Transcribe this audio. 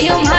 you